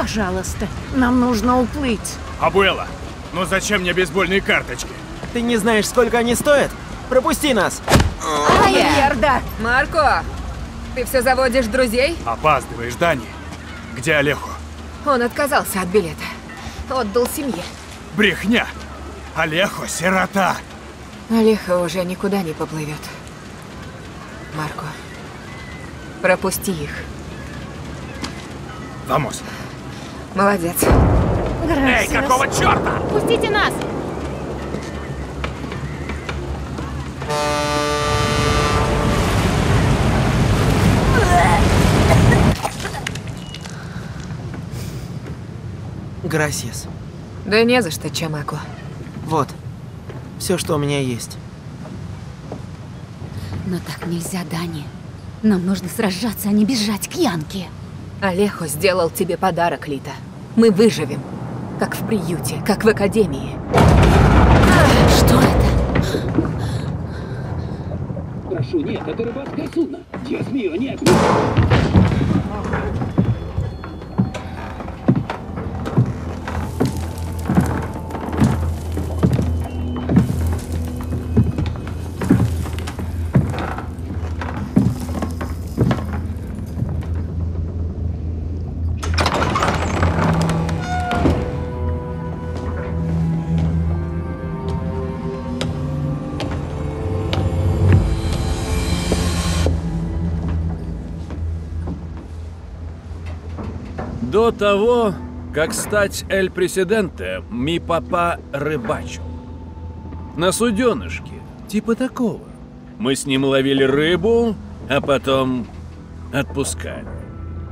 Пожалуйста, нам нужно уплыть. Абуэла, ну зачем мне бейсбольные карточки? Ты не знаешь, сколько они стоят? Пропусти нас! Мерда! Марко, ты все заводишь друзей? Опаздываешь, Дани. Где Олеху? Он отказался от билета. Отдал семье. Брехня! Олеху сирота! Олеха уже никуда не поплывет. Марко, пропусти их. Вамос. Молодец. Эй, какого черта? Пустите нас! Грасиас. Да не за что, Чамако. Вот. Все, что у меня есть. Но так нельзя, Дани. Нам нужно сражаться, а не бежать к Янке. Олехо сделал тебе подарок, Лита. Мы выживем. Как в приюте, как в академии. Что это? Прошу, нет, это рыбацкое судно. Я змею, нет. До того, как стать эль президенте, ми папа рыбачил. На суденышке, типа такого. Мы с ним ловили рыбу, а потом отпускали.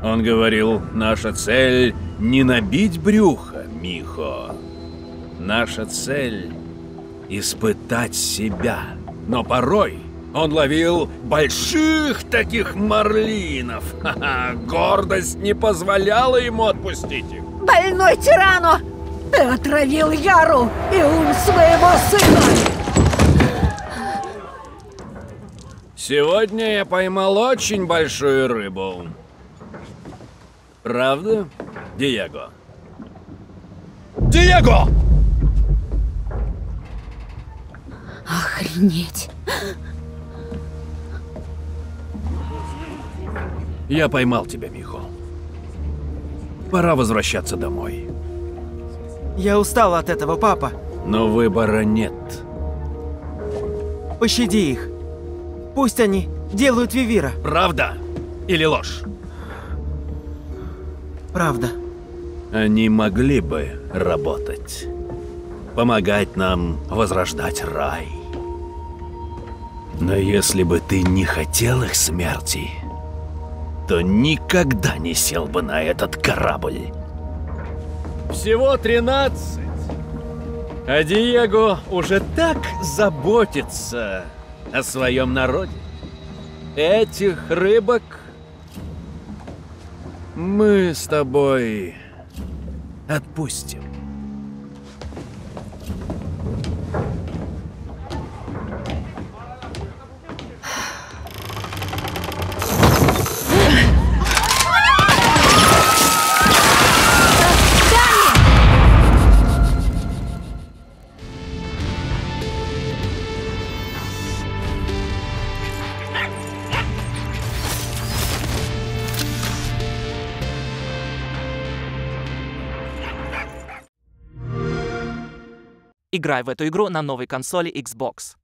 Он говорил, наша цель не набить брюхо, Михо. Наша цель — испытать себя. Но порой он ловил больших таких марлинов. Ха-ха, гордость не позволяла ему отпустить их. Больной тирану! Ты отравил Яру и ум своего сына! Сегодня я поймал очень большую рыбу. Правда, Диего? Диего! Охренеть. Я поймал тебя, Михо. Пора возвращаться домой. Я устал от этого, папа. Но выбора нет. Пощади их. Пусть они делают Вивира. Правда или ложь? Правда. Они могли бы работать. Помогать нам возрождать рай. Но если бы ты не хотел их смерти, то никогда не сел бы на этот корабль. Всего 13. А Диего уже так заботится о своем народе. Этих рыбок мы с тобой отпустим. Играй в эту игру на новой консоли Xbox.